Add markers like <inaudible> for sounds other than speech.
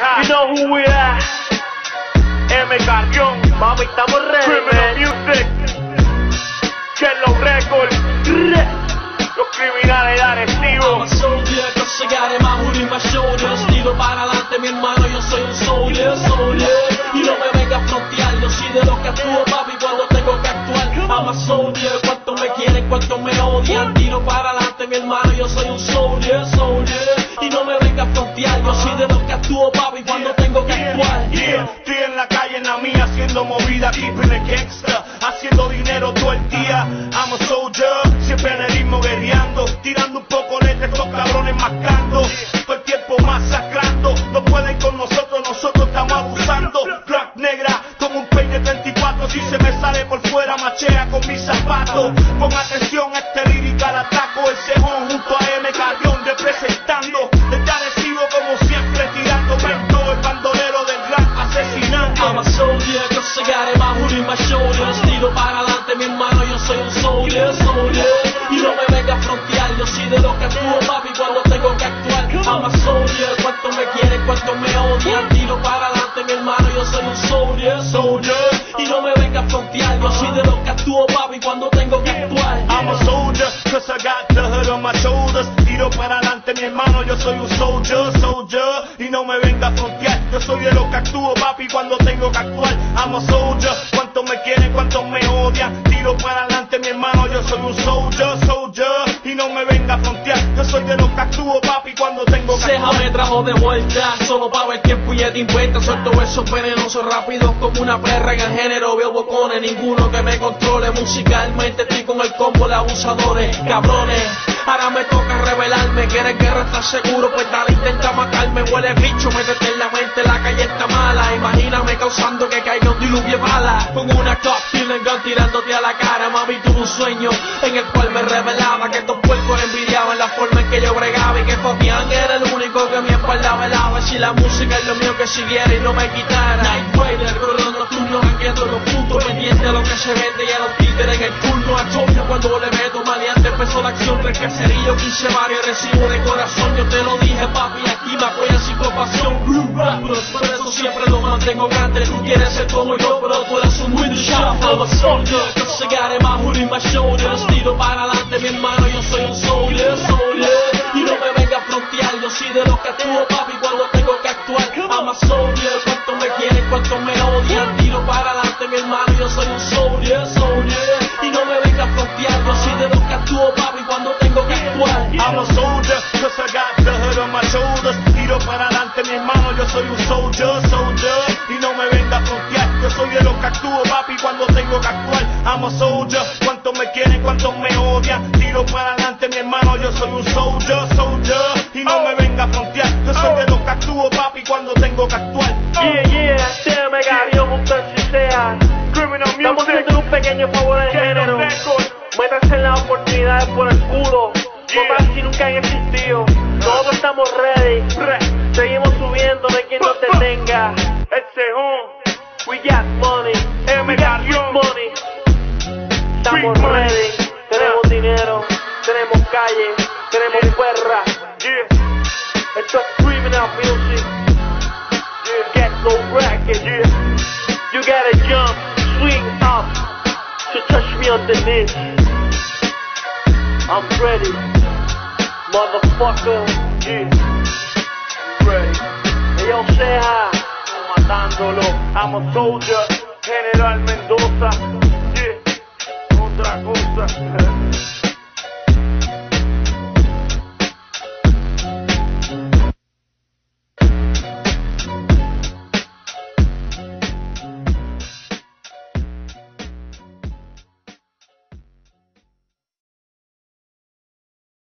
You know who we are. M. Carrión. Mami, estamos ready, Criminal Music. Hello Record. Los criminales I'm agresivos. a soldier, cause I got it, my hood in my shoulders Tiro para adelante, mi hermano, yo soy un soldier, soldier Y no me venga a frontear, yo soy de los que actúo, papi, cuando tengo que actuar I'm a soldier, cuánto me quieren, cuánto me odian Tiro para adelante, mi hermano, yo soy un soldier, de los que actúo, papi, cuando tengo que actuar Yeah, estoy en la calle en la mía haciendo movida, keeping it gangsta, haciendo dinero todo el día. I'm a soldier, siempre en el ritmo guerreando, tirando un poco de estos cabrones mascando, todo el tiempo masacrando. No pueden con nosotros, nosotros estamos abusando. Crack negra, como un peine 34, si se me sale por fuera, machea con mis zapatos. Pon atención a este lírica, ataco el cejón junto a soldier, cause I got my hood in my shoulders Tiro para adelante, mi hermano, yo soy un soldier, soldier. Y no me venga a frontear, yo soy de los que actúo, papi, yo soy de los que actúo, papi, cuando tengo que actuar I'm a soldier, cause I got the hood on my shoulders. Tiro para adelante, mi hermano, yo soy un soldier, soldier. Y no me venga a frontear, yo soy de los que actúo, papi, cuando tengo que actuar. I'm a soldier, cuánto me quieren, cuánto me odian. Tiro para adelante, mi hermano, yo soy un soldier, soldier. Y no me venga a frontear, yo soy de los que actúo, papi, cuando tengo que Ceja me trajo de vuelta, solo para ver quién puñete inventa. Suelto esos venenosos rápidos como una perra en el género. Veo bocones, ninguno que me controle. Musicalmente estoy con el combo de abusadores, cabrones. Ahora me toca revelarme, quieres guerra, estás seguro, pues dale, intenta matarme. Huele bicho, métete en la mente, la calle está mala. Imagíname causando que caiga un diluvio de balas. Con una top killing gun tirándote a la cara, mami, tuve un sueño en el cual me revelaba Si la música es lo mío que siguiera y no me quitara. Night Rider, corredor nocturno, vendiendo los puntos, pendiente a lo que se vende y a los títeres en el turno. A Antonio cuando le meto maleante empezó la acción, tres caserillos, 15 varios, recibo de corazón. Yo te lo dije, papi, aquí me apoya sin compasión. Blue por eso siempre lo mantengo grande. Tú quieres ser como yo, pero tú eres un window shop. I'm a soldier, cause I got it, my. Tiro para adelante, mi hermano, yo soy un soldier, soldier. Frontear, yo soy de los que actúo, papi, cuando tengo que actuar. I'm a soldier, cuánto me quieren, cuánto me odian. Tiro para adelante, mi hermano, yo soy un soldier, soldier. Y no me venga a frontear, yo soy de los que actúo, papi, cuando tengo que actuar. I'm a soldier, cause I got the hood on my shoulders. Tiro para adelante, mi hermano, yo soy un soldier, soldier. Y no me venga a frontear, yo soy de los que actúo, papi, cuando tengo que actuar. I'm a soldier, cuánto me quieren, cuánto me odian. Tiro para adelante, hermano, yo soy un soldier, soldier. Y no me venga a frontear, yo soy de los que actúo, papi, cuando tengo que actuar. Yeah, yeah, se me cayó junto en si sea. Criminal Estamos haciendo un pequeño favor al género. Métanse en las oportunidades por el culo. Total si nunca han existido. Nosotros estamos ready. Seguimos subiendo, no hay quien nos detenga. El cejón, We got money. Calle. Tenemos perra. yeah, Esto es criminal music. yeah, Get no bracket. yeah. You gotta jump, swing up to touch me underneath. I'm ready, motherfucker. Yeah. Ready. Hey, yo, Ceja, matándolo. I'm a soldier, General Mendoza. Yeah. Otra cosa. <laughs>